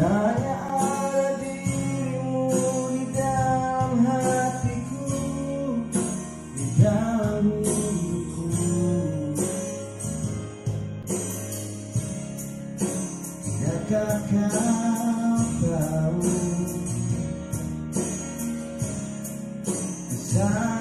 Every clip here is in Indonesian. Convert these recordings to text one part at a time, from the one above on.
Hanya ada dirimu di dalam hatiku Di dalam hidupku. Tidakkah kau tahu? Bisa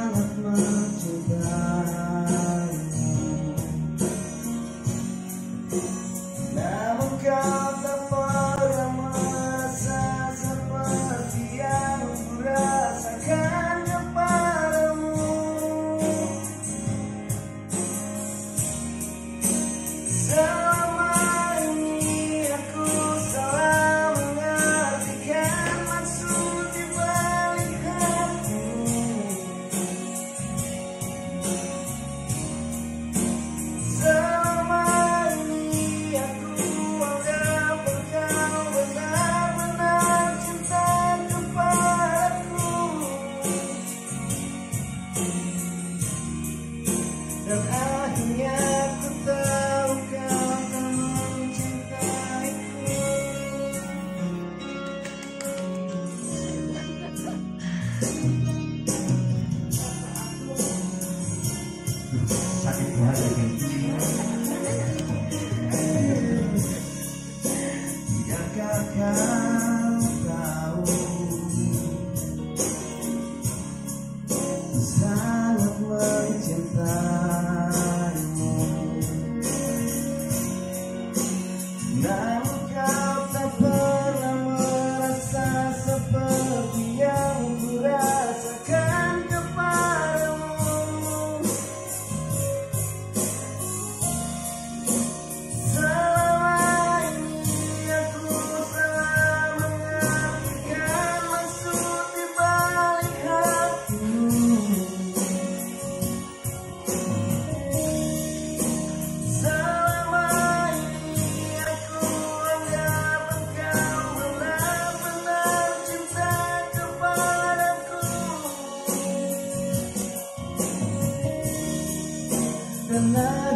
the night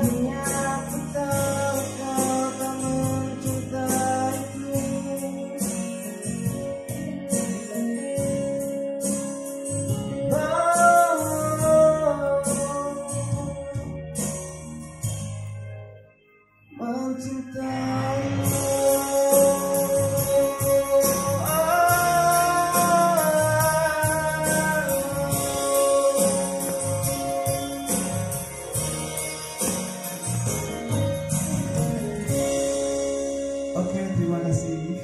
Okay, do you want to see.